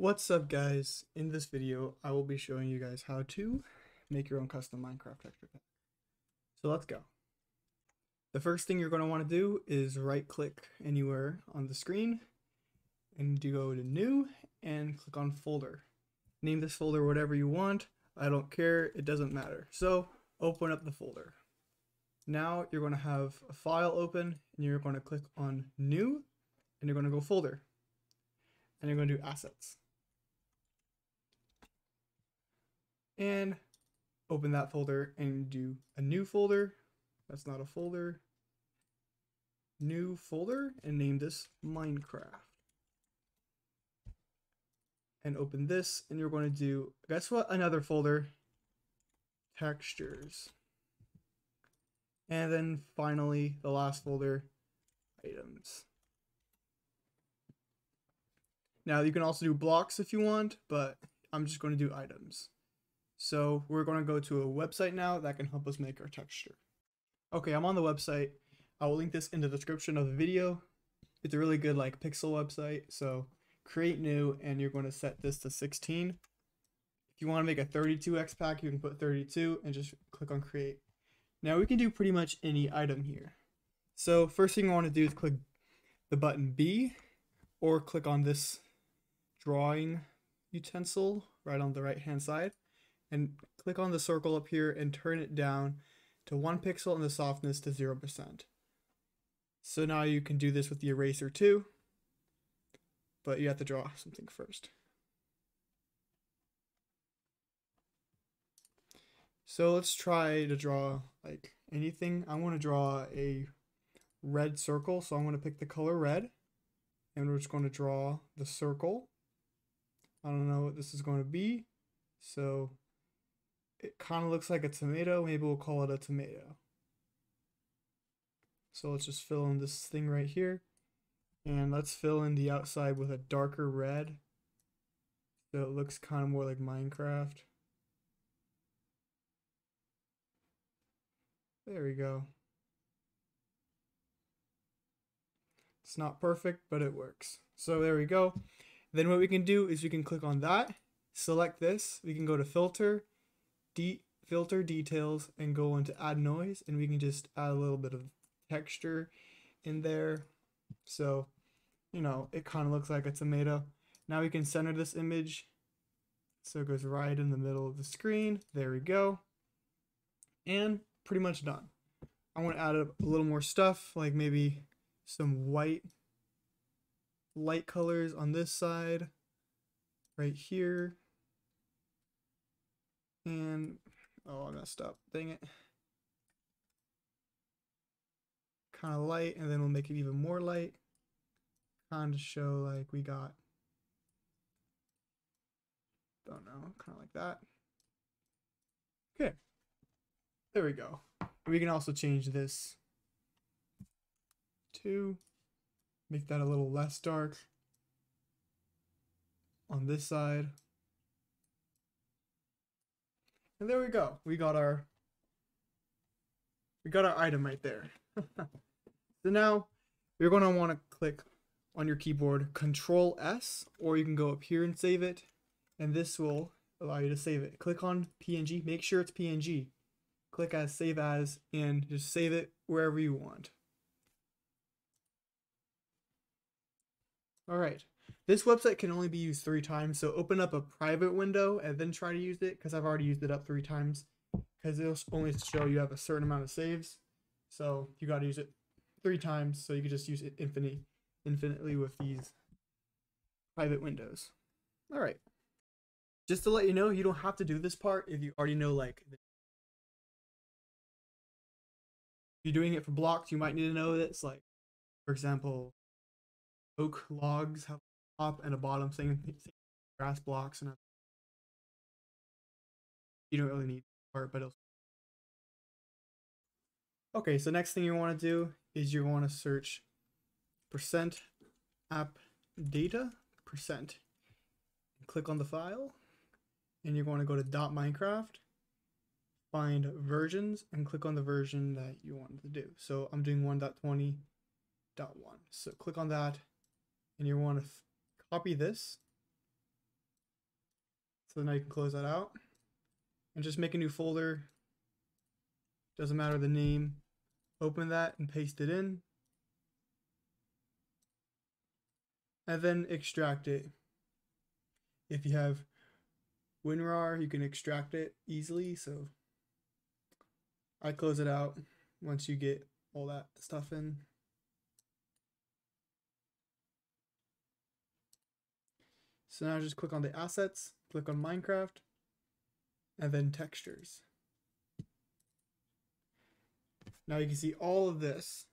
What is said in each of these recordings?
What's up guys? In this video, I will be showing you guys how to make your own custom Minecraft texture pack. So let's go. The first thing you're going to want to do is right click anywhere on the screen and go to new and click on folder. Name this folder whatever you want. I don't care. It doesn't matter. So open up the folder. Now you're going to have a file open and you're going to click on new and you're going to go folder and you're going to do assets. And open that folder and do a new folder. That's not a folder. New folder and name this Minecraft. And open this and you're going to do, guess what? Another folder, textures. And then finally, the last folder, items. Now you can also do blocks if you want, but I'm just going to do items. So we're going to go to a website now that can help us make our texture. Okay, I'm on the website. I will link this in the description of the video. It's a really good like pixel website. So create new and you're going to set this to 16. If you want to make a 32x pack, you can put 32 and just click on create. Now we can do pretty much any item here. So first thing I want to do is click the button B or click on this drawing utensil right on the right hand side and click on the circle up here and turn it down to one pixel and the softness to 0%. So now you can do this with the eraser too, but you have to draw something first. So let's try to draw like anything. I want to draw a red circle, so I'm going to pick the color red, and we're just going to draw the circle. I don't know what this is going to be, so it kind of looks like a tomato. Maybe we'll call it a tomato. So let's just fill in this thing right here. And let's fill in the outside with a darker red. So it looks kind of more like Minecraft. There we go. It's not perfect, but it works. So there we go. Then what we can do is we can click on that, select this, we can go to filter, de filter details and go into add noise and we can just add a little bit of texture in there. So, you know, it kind of looks like a tomato. Now we can center this image. So it goes right in the middle of the screen. There we go. And pretty much done. I want to add a, a little more stuff, like maybe some white light colors on this side, right here. And, oh, I messed up. Dang it. Kind of light, and then we'll make it even more light. Kind of show like we got, don't know, kind of like that. Okay. There we go. We can also change this to make that a little less dark on this side. And there we go. We got our we got our item right there. so now you're going to want to click on your keyboard Control S or you can go up here and save it and this will allow you to save it. Click on PNG, make sure it's PNG. Click as save as and just save it wherever you want. All right. This website can only be used three times, so open up a private window and then try to use it because I've already used it up three times because it'll only show you have a certain amount of saves. So you got to use it three times so you can just use it infinitely, infinitely with these private windows. All right. Just to let you know, you don't have to do this part if you already know like if you're doing it for blocks, you might need to know this. Like, for example, oak logs have top and a bottom, same grass blocks and you don't really need part, but Okay, so next thing you want to do is you want to search percent app data percent. Click on the file and you're going to go to dot .minecraft, find versions and click on the version that you want to do. So I'm doing 1.20.1. So click on that and you want to copy this So now you can close that out and just make a new folder. Doesn't matter the name. Open that and paste it in. And then extract it. If you have WinRAR, you can extract it easily. So I close it out once you get all that stuff in. So now just click on the assets, click on Minecraft, and then textures. Now you can see all of this.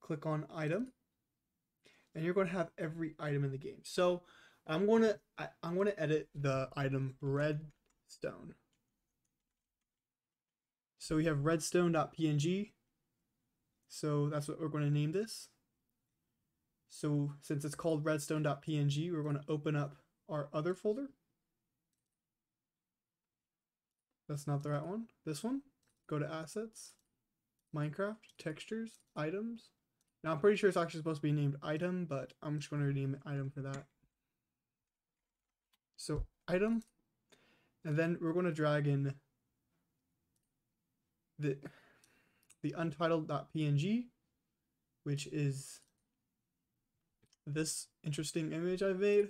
Click on item, and you're going to have every item in the game. So I'm going to I'm going to edit the item redstone. So we have redstone.png. So that's what we're going to name this. So since it's called redstone.png, we're going to open up our other folder. That's not the right one. This one. Go to assets, Minecraft, textures, items. Now I'm pretty sure it's actually supposed to be named item, but I'm just going to rename it item for that. So item, and then we're going to drag in the the untitled.png, which is this interesting image I've made.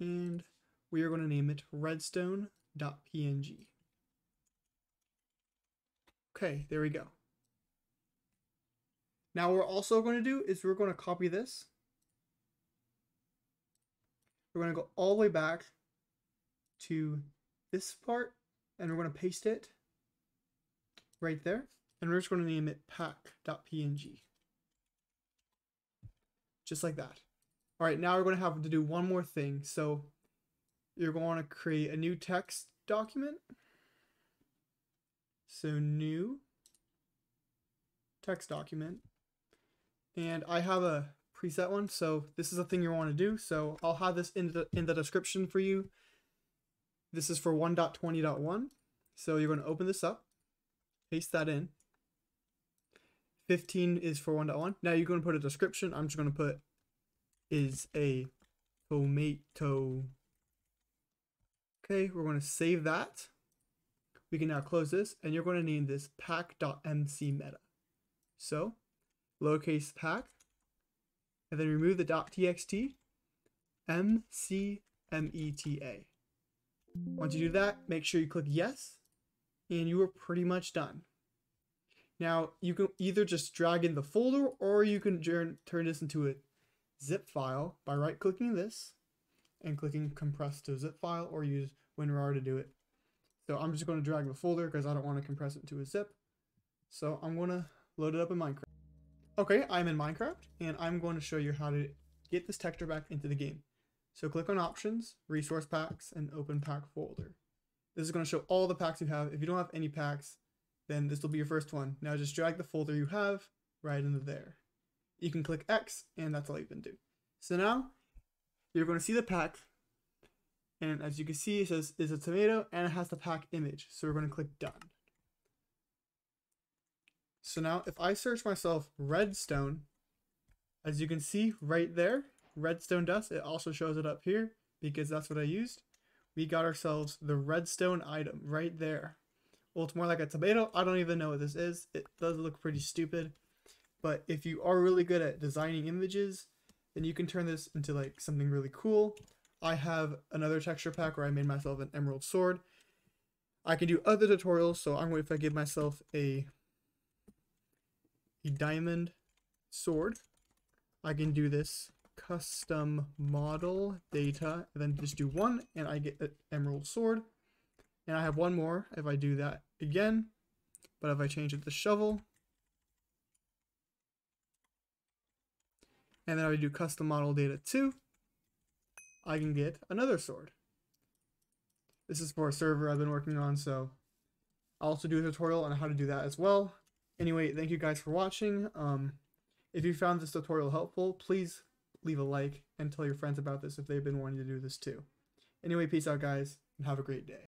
And we are going to name it redstone.png. Okay, there we go. Now we're also going to do is we're going to copy this. We're going to go all the way back to this part and we're going to paste it right there. And we're just going to name it pack.png just like that. All right, now we're going to have to do one more thing. So you're going to create a new text document. So new text document. And I have a preset one, so this is a thing you want to do. So I'll have this in the in the description for you. This is for 1.20.1. So you're going to open this up, paste that in. 15 is for 1.1. Now you're going to put a description. I'm just going to put is a tomato. Okay, we're going to save that. We can now close this and you're going to name this pack.mc meta. So lowercase pack and then remove the .txt mcmeta. Once you do that, make sure you click yes and you are pretty much done. Now, you can either just drag in the folder or you can turn this into a zip file by right clicking this and clicking compress to zip file or use WinRAR to do it. So I'm just going to drag the folder because I don't want to compress it to a zip. So I'm going to load it up in Minecraft. Okay, I'm in Minecraft and I'm going to show you how to get this texture back into the game. So click on options, resource packs, and open pack folder. This is going to show all the packs you have. If you don't have any packs, then this will be your first one. Now just drag the folder you have right into there. You can click X and that's all you can do. So now you're going to see the pack and as you can see it says is a tomato and it has the pack image. So we're going to click done. So now if I search myself redstone, as you can see right there, redstone dust, it also shows it up here because that's what I used. We got ourselves the redstone item right there. It's more like a tomato. I don't even know what this is. It does look pretty stupid. But if you are really good at designing images, then you can turn this into like something really cool. I have another texture pack where I made myself an emerald sword. I can do other tutorials, so I'm going to if I give myself a, a diamond sword. I can do this custom model data, and then just do one, and I get an emerald sword. And I have one more if I do that again, but if I change it to shovel, and then I do custom model data 2, I can get another sword. This is for a server I've been working on, so I'll also do a tutorial on how to do that as well. Anyway, thank you guys for watching. Um, if you found this tutorial helpful, please leave a like and tell your friends about this if they've been wanting to do this too. Anyway, peace out guys, and have a great day.